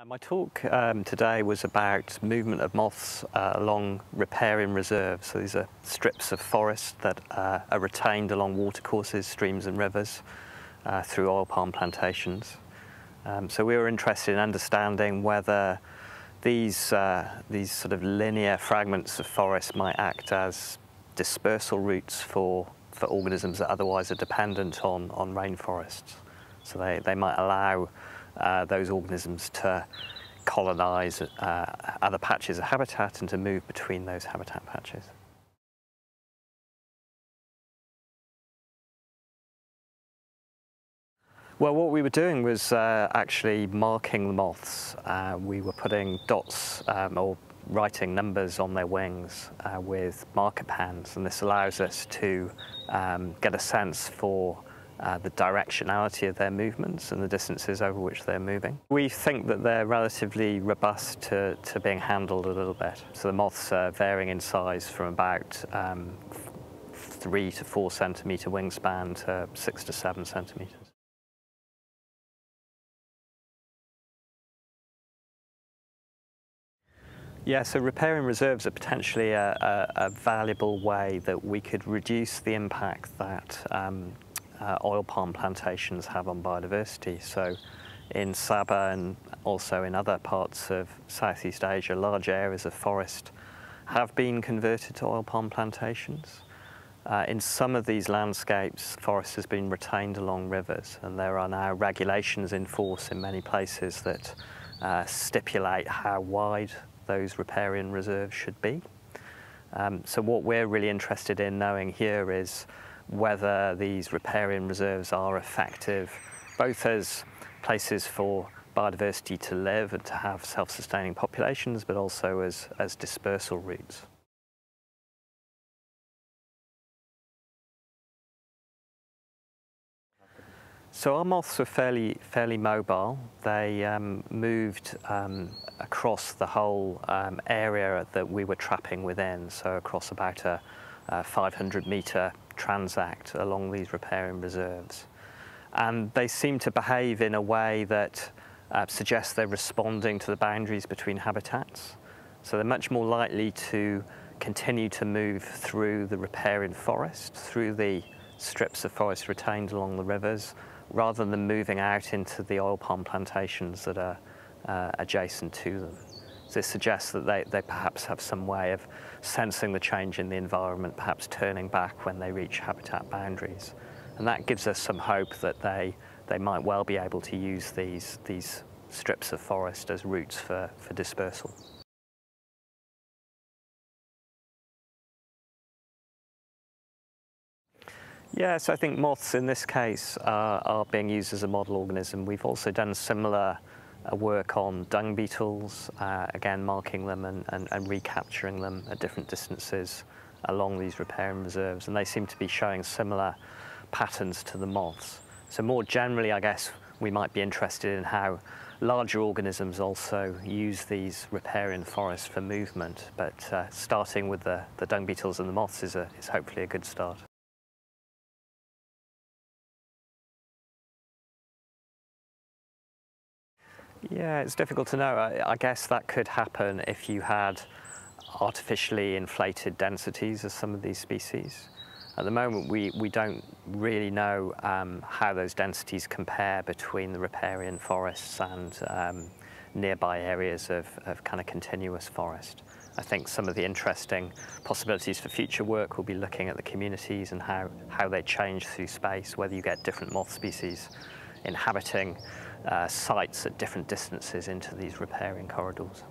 Uh, my talk um, today was about movement of moths uh, along riparian reserves. So these are strips of forest that uh, are retained along watercourses, streams and rivers uh, through oil palm plantations. Um, so we were interested in understanding whether these, uh, these sort of linear fragments of forest might act as dispersal routes for, for organisms that otherwise are dependent on, on rainforests. So they, they might allow uh, those organisms to colonize uh, other patches of habitat and to move between those habitat patches. Well, what we were doing was uh, actually marking the moths. Uh, we were putting dots um, or writing numbers on their wings uh, with marker pens, and this allows us to um, get a sense for uh, the directionality of their movements and the distances over which they're moving. We think that they're relatively robust to, to being handled a little bit. So the moths are varying in size from about um, three to four centimetre wingspan to six to seven centimetres. Yeah, so riparian reserves are potentially a, a, a, valuable way that we could reduce the impact that um, uh, oil palm plantations have on biodiversity. So in Sabah and also in other parts of Southeast Asia, large areas of forest have been converted to oil palm plantations. Uh, in some of these landscapes, forest has been retained along rivers and there are now regulations in force in many places that uh, stipulate how wide those riparian reserves should be. Um, so what we're really interested in knowing here is whether these riparian reserves are effective, both as places for biodiversity to live and to have self-sustaining populations, but also as, as dispersal routes. So our moths were fairly, fairly mobile. They um, moved um, across the whole um, area that we were trapping within, so across about a, a 500 metre transect along these riparian reserves. And they seem to behave in a way that uh, suggests they're responding to the boundaries between habitats. So they're much more likely to continue to move through the riparian forest, through the strips of forest retained along the rivers, rather than moving out into the oil palm plantations that are uh, adjacent to them. This suggests that they, they perhaps have some way of sensing the change in the environment, perhaps turning back when they reach habitat boundaries. And that gives us some hope that they, they might well be able to use these, these strips of forest as routes for, for dispersal. Yes, I think moths in this case are, being used as a model organism. We've also done similar work on dung beetles, uh, again marking them and, and, and, recapturing them at different distances along these riparian reserves and they seem to be showing similar patterns to the moths. So more generally I guess we might be interested in how larger organisms also use these riparian forests for movement but uh, starting with the, the dung beetles and the moths is, a, is hopefully a good start. Yeah, it's difficult to know. I, I, guess that could happen if you had artificially inflated densities of some of these species. At the moment, we, we don't really know um, how those densities compare between the riparian forests and um, nearby areas of, of kind of continuous forest. I think some of the interesting possibilities for future work will be looking at the communities and how, how they change through space, whether you get different moth species inhabiting Uh, sites at different distances into these riparian corridors.